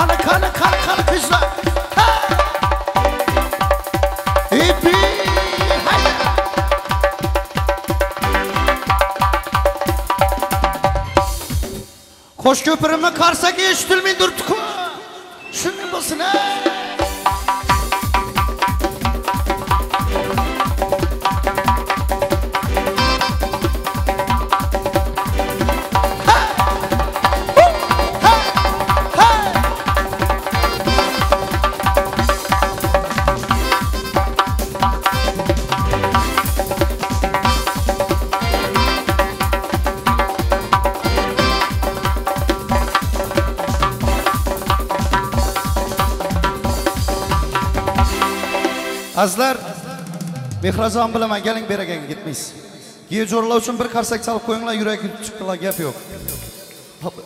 Qani, qani, qani, qani qizlar. Ha! Ipi, hayda. Qo'sh ko'pirimni qarsak eshitilmay turibdi-ku. Shunday bo'lsin, ha? Azlar, Mehrazon bilaman, keling beragan ketmaysiz. Giyo jo'rlar uchun bir qarsak chalib qo'yinglar, yurak chiqqanlar gap yo'q.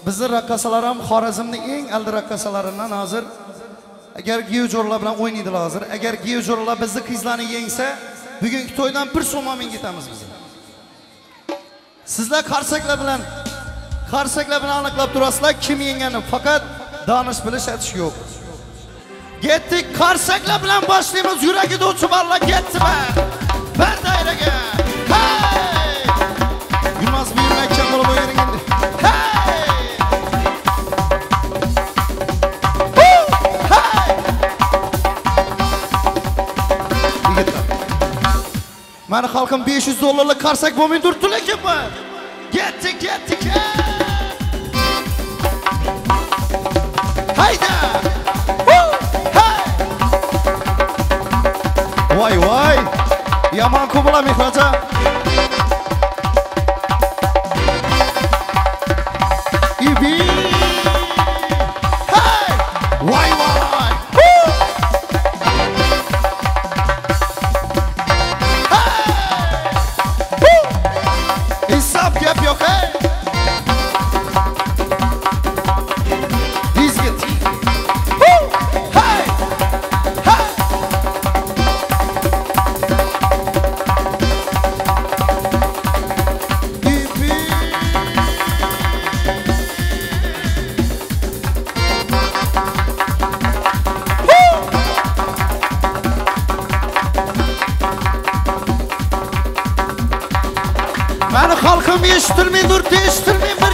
Bizning raqqasalar ham Xorazmning eng aldi raqqasalaridan hozir agar giyo jo'rlar bilan o'ynaydilar hozir. Agar giyo jo'rlar bizni qizlarni yengsa, bugungi to'ydan bir so'm olmay ketamiz biz. Sizlar qarsaklar bilan qarsaklar bilan aniqlab turasizlar kim yengani, faqat donish bilish aytish yo'q. Getdik qarsaklar bilan boshlaymiz yuragida uchibarlar ketdimi? Bir dairaga. Hey! Yılmaz bir yürəkən bo'lib o'yiring endi. Hey! Huu! Hey! Yigitlar. Mani xalqim 500 dollarlik qarsak bo'lmay turibdi lekin bu. Ketdik, ketdik. Hey! Hayda! 咱们库布拉米盒子，一比，嗨！Estou-me a estremer,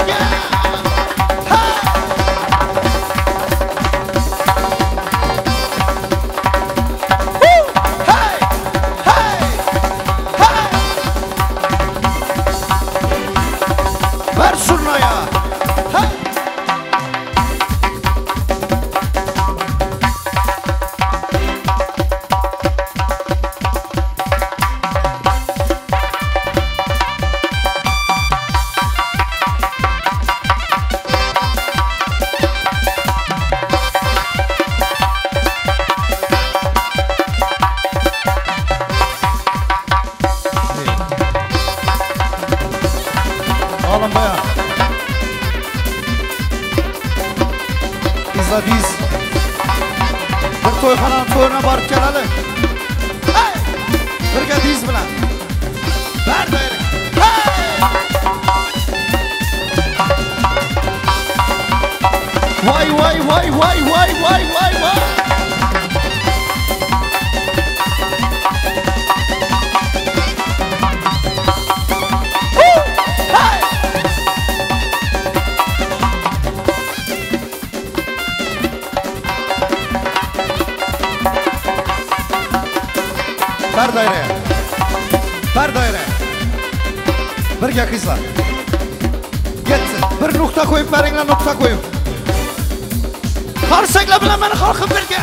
Bizla biz. Bir to'yxonani to'yina borib keladi. Birga diz bilan. Bar doira. Hey! Voy voy voy voy voy voy voy voy. Bar doiraya. bir doiraya. Birga qizlar. Ketdi. Bir nuqta qo'yib beringlar, nuqta qo'yib. Qarsaklar bilan meni xalqim birga.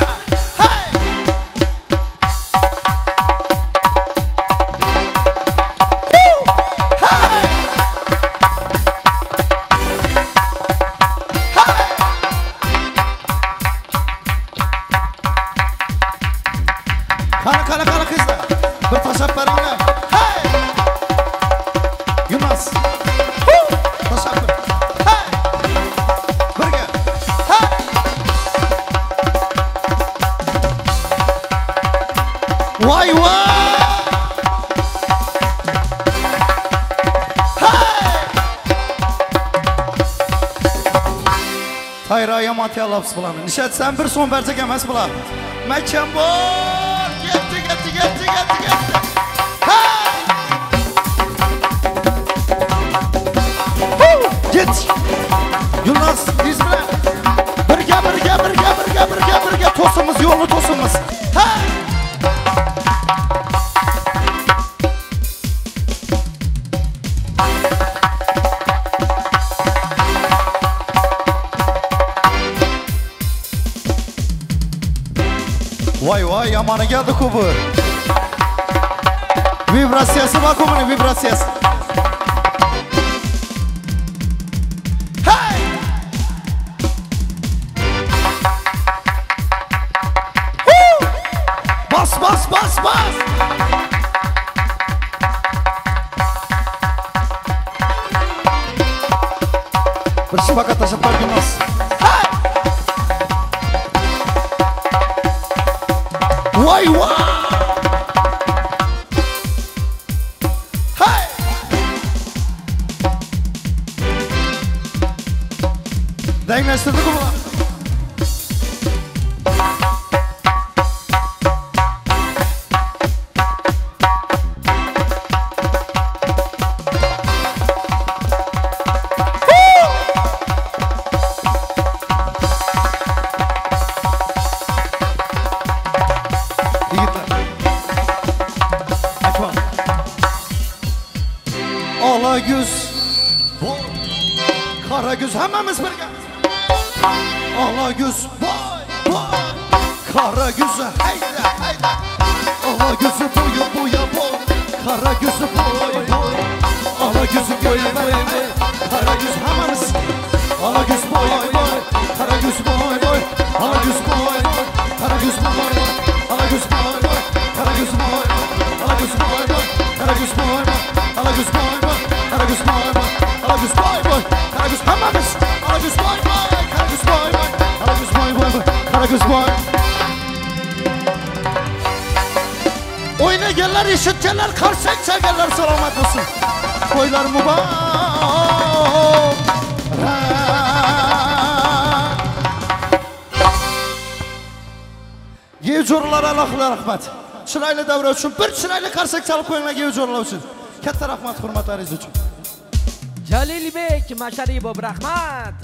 सब पर Hey! Hayır yomon tayyorlabsiz bularni. Nishatsan bir so'm bersak emas bular. Makam bor. Ketdi, ketdi, ketdi. Hey! Huu! Git. Yılmaz biz bilan. Birga, birga, birga, birga, birga, birga to'simiz, yo'lni to'simiz. Voy voy ku bu. Vibratsiyasi bor buni vibratsiyasi. Hey! Woo! Bas bas bas bas. Bir shipaka tashlab qo'yganmiz. Oi. Hey. Dai, mestre, tu como? Voy. Qora güz hammamiz birga. Voy voy. Qora güz hayda hayda. Ola güz boyu boya boy. Qora güz boy boy. Ola güz boya boy boy. Qora güz hammamiz. Ola güz boy boy. Qora güz boy. Oynaganlar, eshitganlar, qarsak chaganlar salomat bo'lsin. To'ylar muborak. Gevjorlar alohida rahmat. Chiroyli davra uchun bir chiroyli qarsak chalib qo'yinglar gevjorlar uchun. Katta rahmat hurmatlaringiz uchun. jalilbek masharipov rahmat